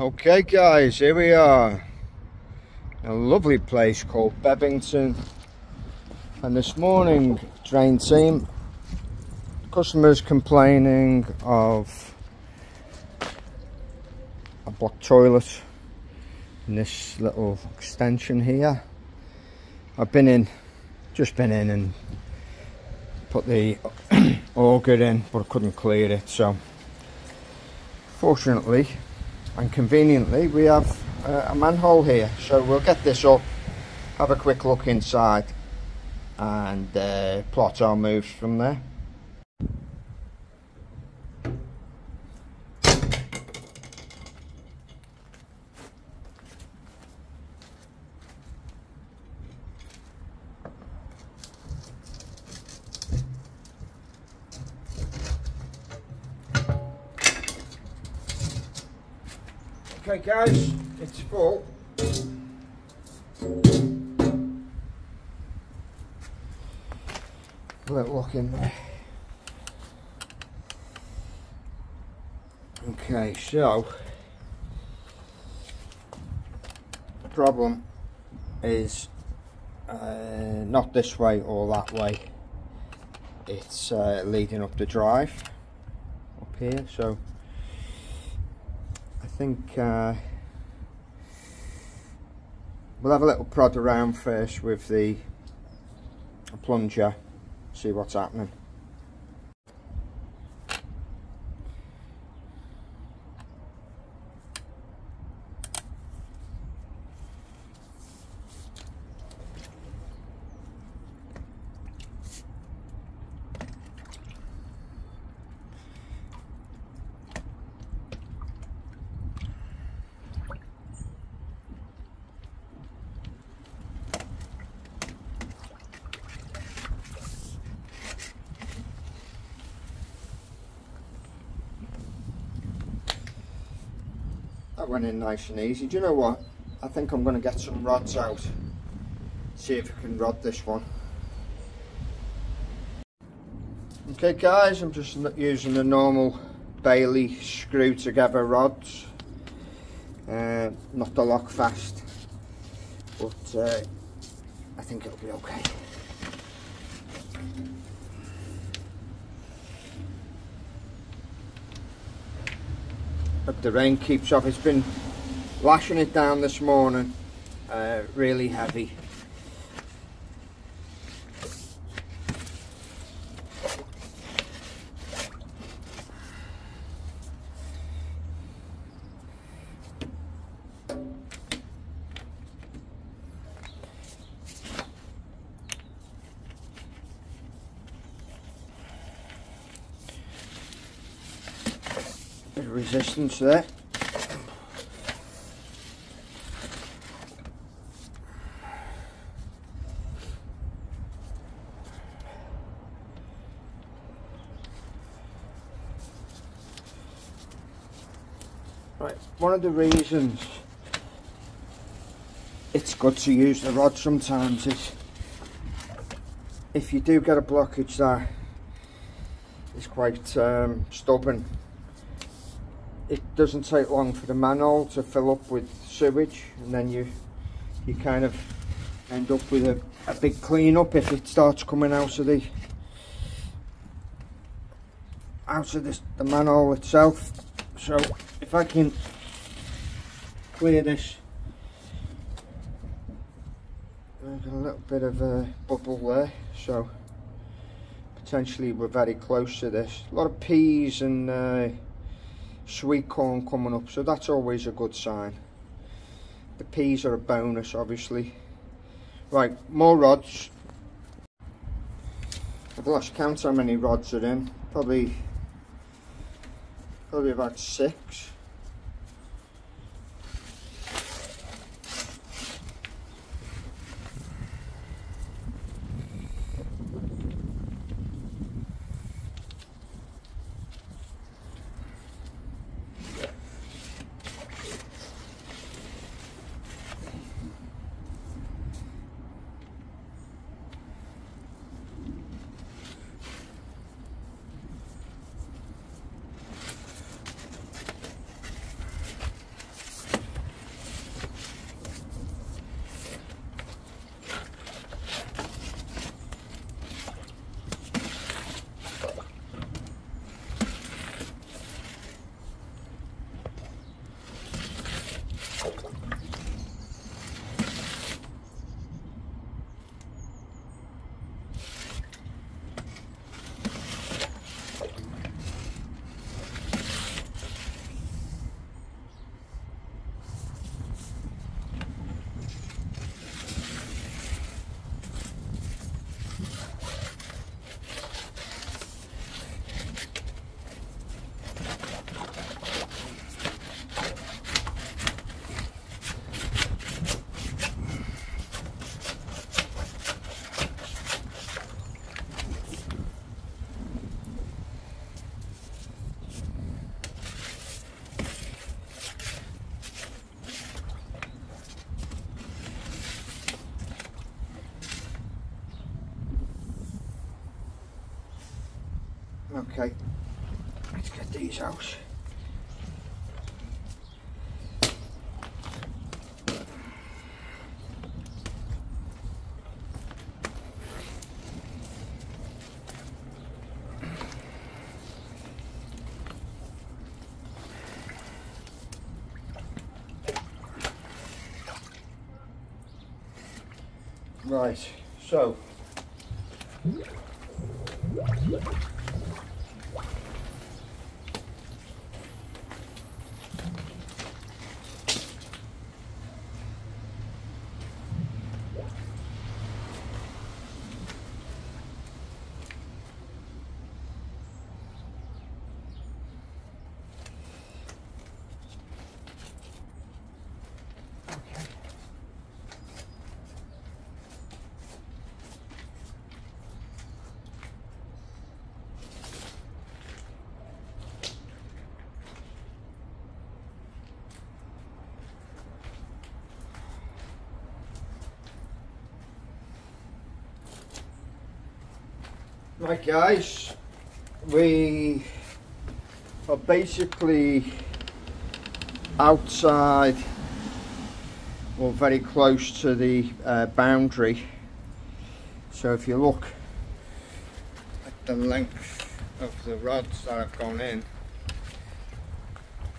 Okay guys, here we are. A lovely place called Bebington. And this morning, drain team, customers complaining of a blocked toilet in this little extension here. I've been in, just been in and put the auger in, but I couldn't clear it, so fortunately and conveniently we have uh, a manhole here. So we'll get this up have a quick look inside and uh, plot our moves from there Okay guys, it's full. Let look in there. Okay, so the problem is uh, not this way or that way. It's uh, leading up the drive up here, so think uh, we'll have a little prod around first with the plunger, see what's happening. That went in nice and easy. Do you know what? I think I'm going to get some rods out. See if I can rod this one. Okay guys, I'm just using the normal Bailey screw together rods. Uh, not the lock fast, but uh, I think it'll be okay. Hope the rain keeps off. It's been lashing it down this morning, uh, really heavy. bit of resistance there. Right, one of the reasons it's good to use the rod sometimes is if you do get a blockage that is quite um, stubborn it doesn't take long for the manhole to fill up with sewage and then you you kind of end up with a, a big clean up if it starts coming out of the out of this, the manhole itself. So if I can clear this there's a little bit of a bubble there so potentially we're very close to this. A lot of peas and uh, sweet corn coming up so that's always a good sign. The peas are a bonus obviously. Right more rods. I've lost count how many rods are in. Probably probably about six Okay, let's get these out. Right, so Right guys, we are basically outside or very close to the uh, boundary. So if you look at the length of the rods that have gone in,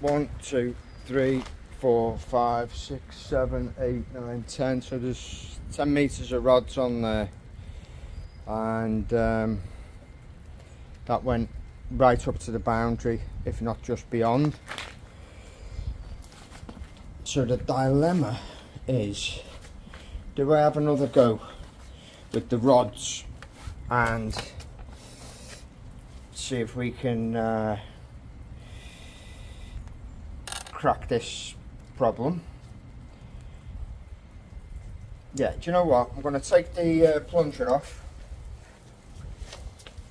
one, two, three, four, five, six, seven, eight, nine, ten. So there's 10 meters of rods on there and um, that went right up to the boundary if not just beyond. So the dilemma is do I have another go with the rods and see if we can uh, crack this problem? Yeah do you know what? I'm going to take the uh, plunger off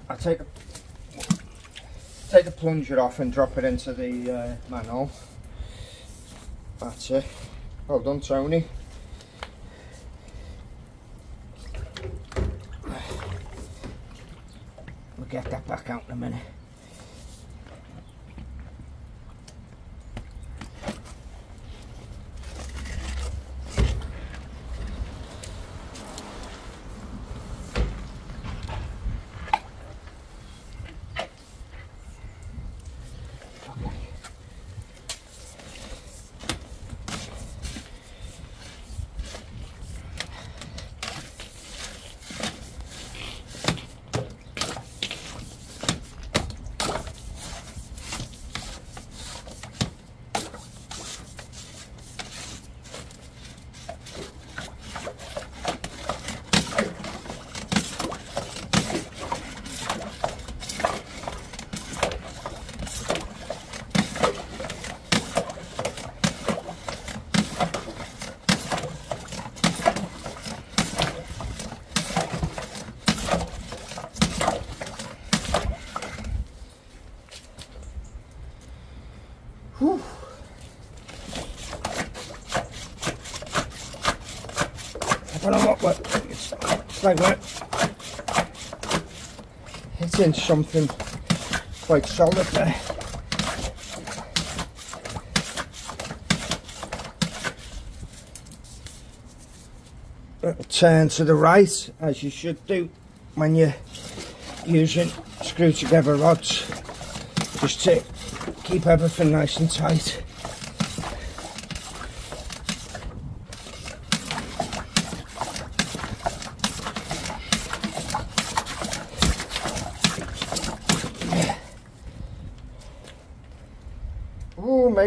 I take a take the plunger off and drop it into the uh, manhole. That's it. Well done, Tony. We'll get that back out in a minute. Whew. I don't know what, what it's, it's like that. Hitting something quite solid there. Turn to the right as you should do when you're using screw together rods just to keep everything nice and tight.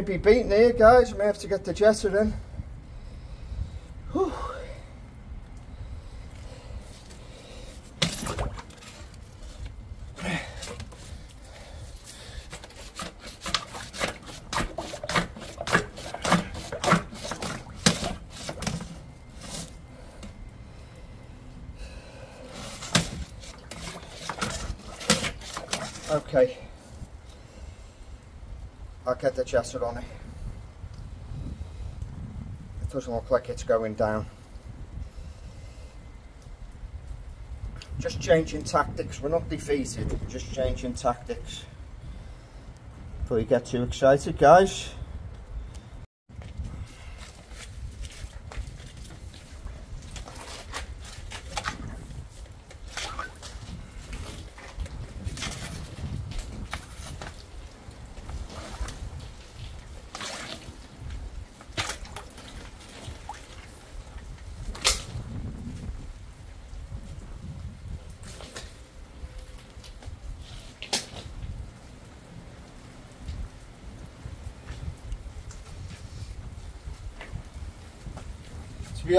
Oh, maybe beating here, guys. We may have to get the jetter in. Whew. Okay. On it. It doesn't look like it's going down. just changing tactics. We're not defeated, just changing tactics. Before you get too excited, guys.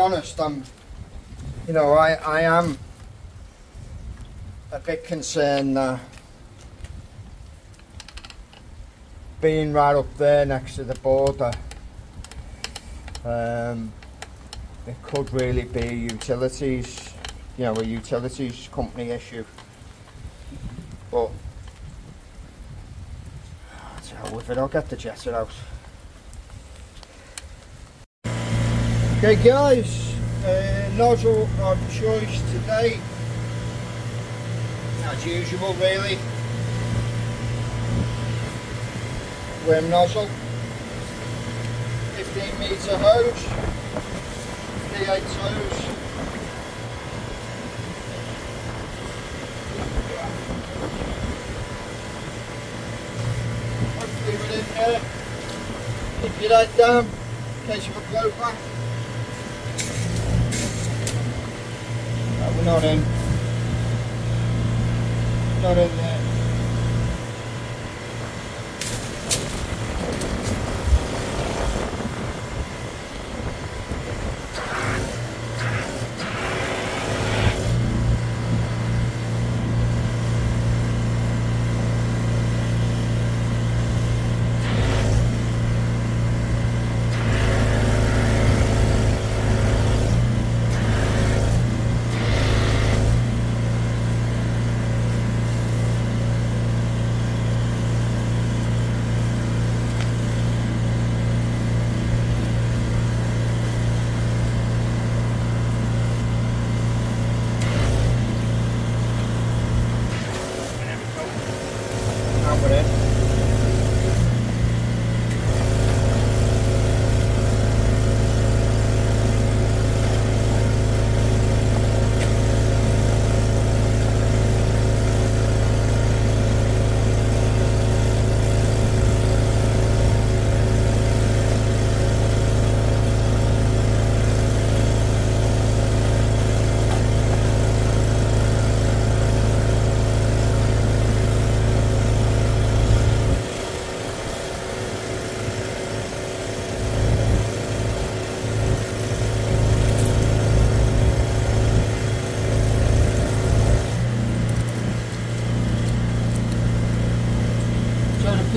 Honest, I'm, you know, I, I am a bit concerned being right up there next to the border, um, it could really be utilities, you know, a utilities company issue. But, with it, I'll get the jetter out. Okay guys, uh, nozzle of choice today, as usual really, Wim nozzle, 15 metre hose, D8 hose, hopefully within there, keep your head down in case of a blowback. Not in. Not in there.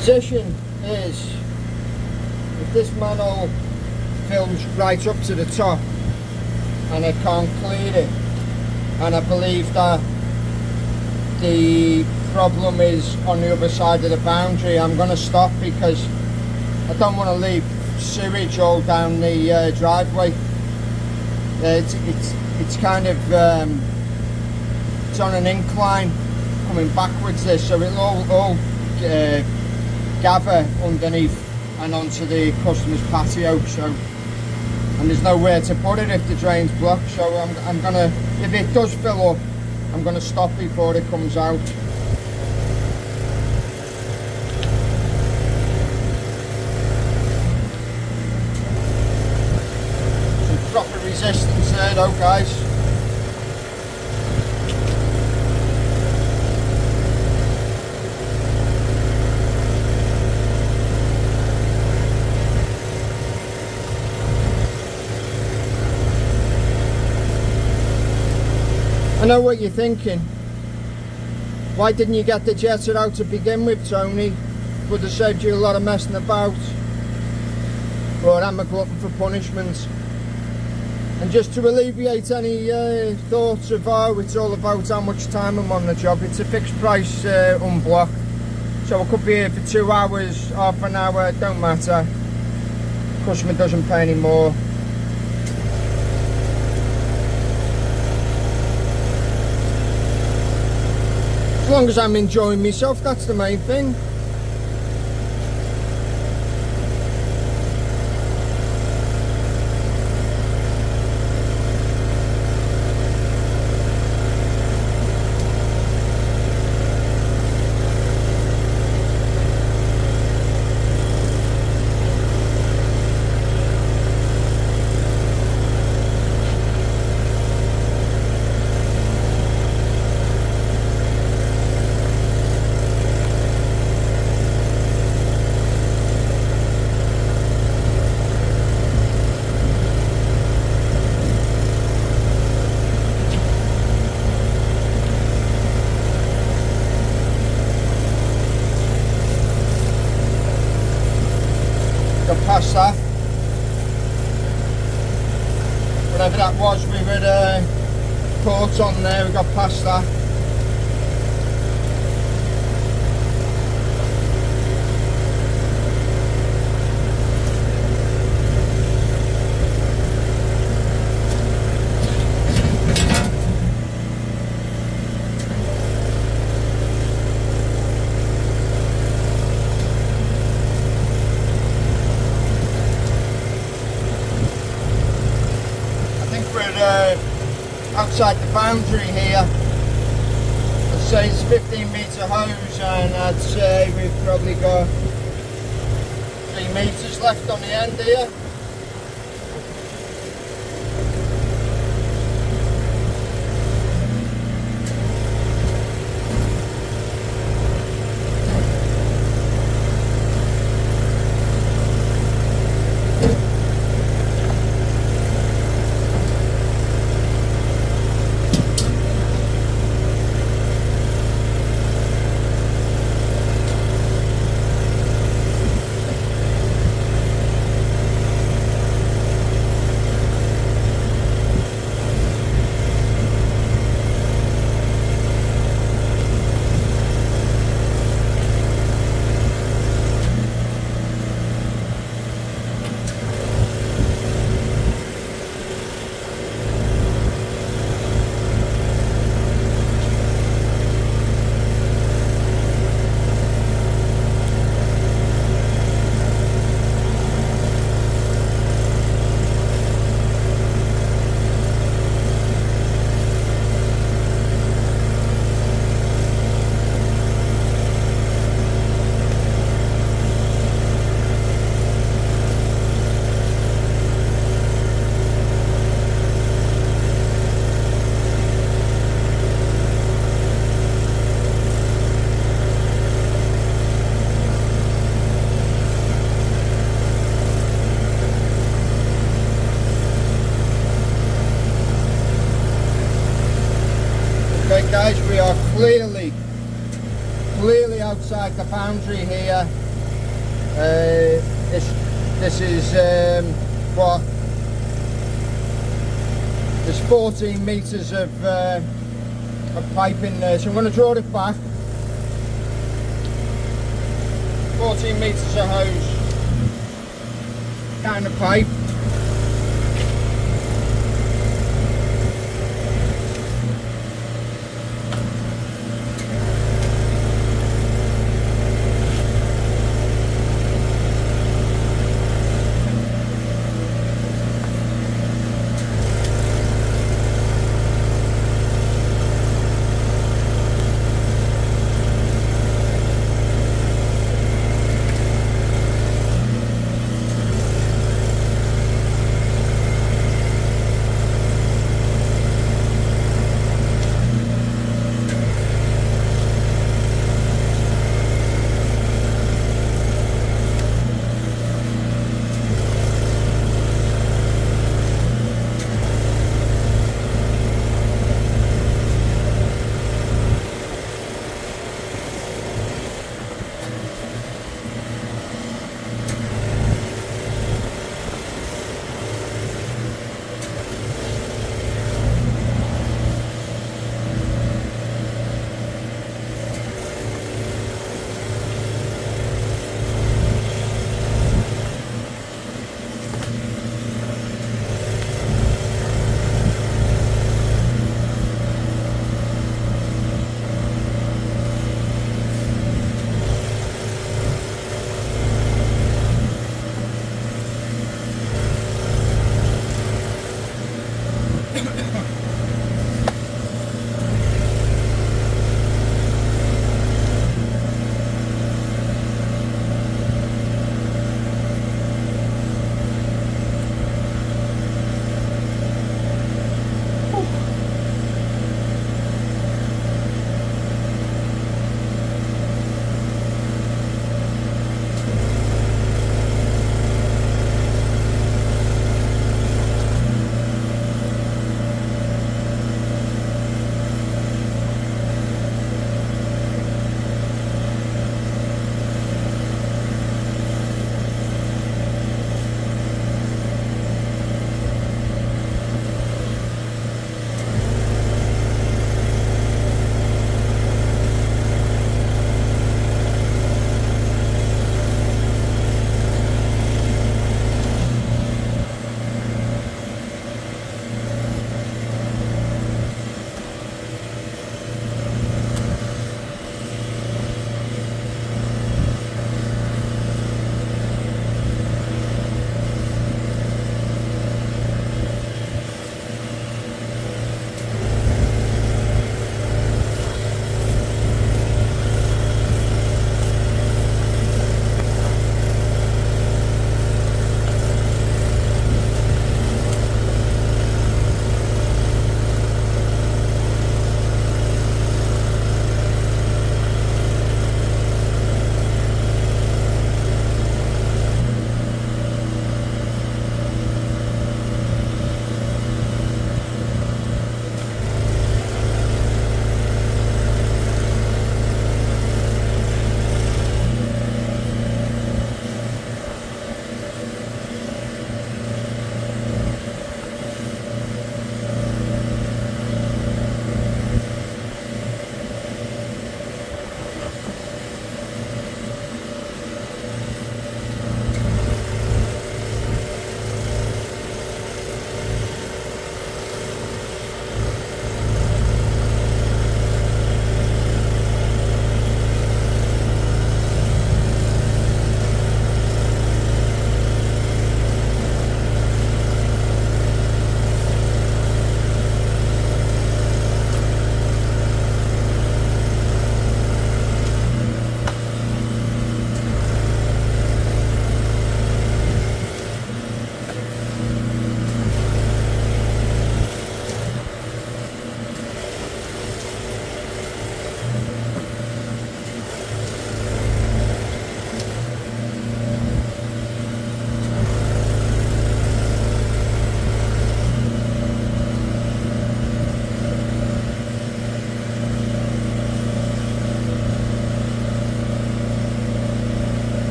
Position is if this manhole fills right up to the top and I can't clear it and I believe that the problem is on the other side of the boundary I'm going to stop because I don't want to leave sewage all down the uh, driveway. Uh, it's, it's, it's kind of um, it's on an incline coming backwards there so it'll all, all uh, gather underneath and onto the customer's patio so and there's nowhere to put it if the drain's blocked so I'm, I'm gonna if it does fill up I'm gonna stop before it comes out some proper resistance there though guys I know what you're thinking. Why didn't you get the jetter out to begin with, Tony? Would have saved you a lot of messing about. But I'm a glutton for punishment. And just to alleviate any uh, thoughts of, oh, it's all about how much time I'm on the job. It's a fixed price uh, unblock. So I could be here for two hours, half an hour, don't matter. Customer doesn't pay any more. Long as I'm enjoying myself, that's the main thing. past that. Whatever that was, we were uh, caught on there, we got past that. Outside the boundary here. I'd say it's 15 metre hose and I'd say we've probably got 3 metres left on the end here. guys we are clearly clearly outside the boundary here uh, this this is um, what there's 14 meters of, uh, of pipe in there. So I'm going to draw it back. 14 meters of hose. Down the pipe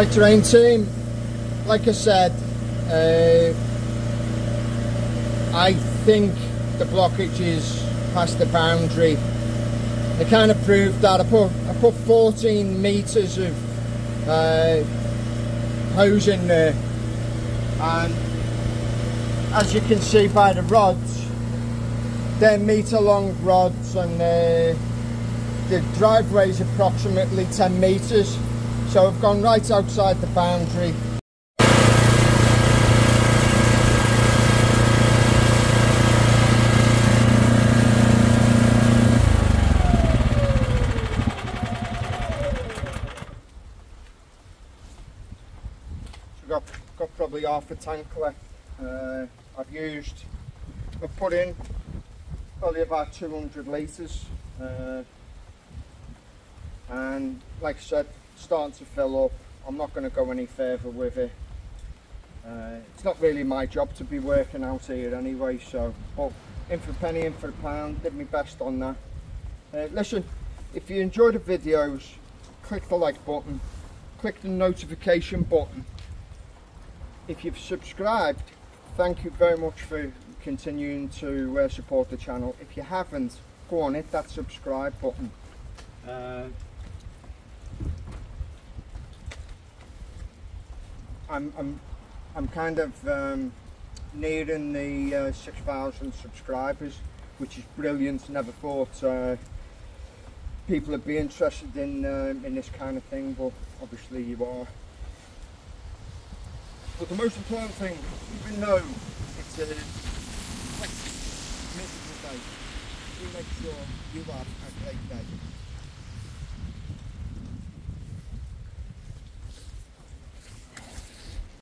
Right terrain team, like I said, uh, I think the blockage is past the boundary. They kind of proved that. I put, I put 14 metres of uh, hose in there and as you can see by the rods, they're metre long rods and uh, the driveway is approximately 10 metres so I've gone right outside the boundary. Got, got probably half a tank left. Uh, I've used, I've put in probably about 200 litres uh, and like I said starting to fill up. I'm not going to go any further with it. Uh, it's not really my job to be working out here anyway, so, but in for a penny, in for a pound, did my best on that. Uh, listen, if you enjoy the videos, click the like button, click the notification button. If you've subscribed, thank you very much for continuing to uh, support the channel. If you haven't, go on, hit that subscribe button. I'm I'm I'm kind of um, nearing the uh, 6,000 subscribers, which is brilliant. Never thought uh, people would be interested in um, in this kind of thing, but obviously you are. But the most important thing, even though it's a miserable day, we make sure you have a great day.